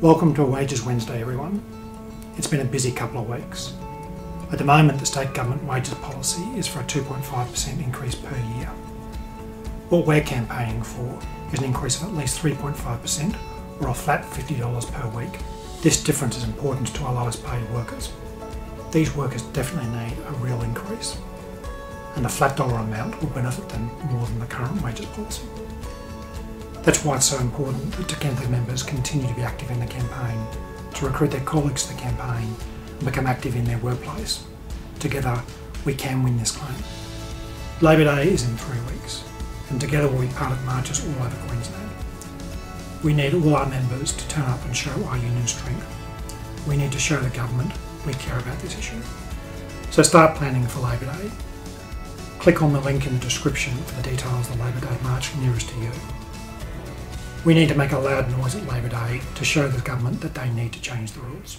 Welcome to Wages Wednesday, everyone. It's been a busy couple of weeks. At the moment, the state government wages policy is for a 2.5% increase per year. What we're campaigning for is an increase of at least 3.5% or a flat $50 per week. This difference is important to our lowest paid workers. These workers definitely need a real increase, and a flat dollar amount will benefit them more than the current wages policy. That's why it's so important that Together members continue to be active in the campaign, to recruit their colleagues to the campaign and become active in their workplace. Together, we can win this claim. Labor Day is in three weeks, and together we'll be part of marches all over Queensland. We need all our members to turn up and show our union strength. We need to show the government we care about this issue. So start planning for Labor Day. Click on the link in the description for the details of the Labor Day march nearest to you. We need to make a loud noise at Labor Day to show the government that they need to change the rules.